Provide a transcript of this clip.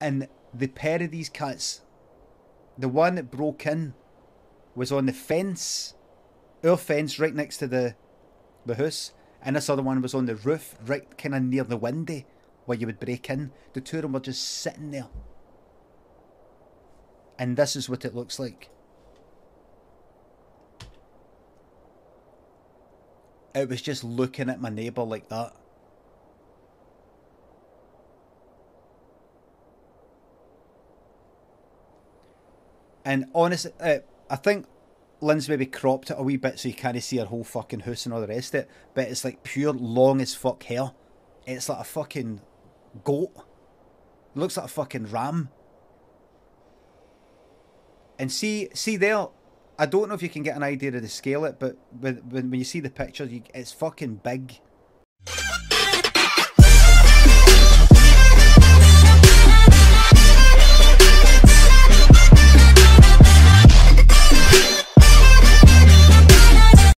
And the pair of these cats, the one that broke in, was on the fence, our fence right next to the the house, and this other one was on the roof, right kind of near the window where you would break in. The two of them were just sitting there. And this is what it looks like. It was just looking at my neighbour like that. And honestly, uh, I think Lynn's maybe cropped it a wee bit so you can't see her whole fucking house and all the rest of it. But it's like pure long as fuck hair. It's like a fucking goat. Looks like a fucking ram. And see, see there, I don't know if you can get an idea of the scale of it, but when, when you see the picture, you, it's fucking big.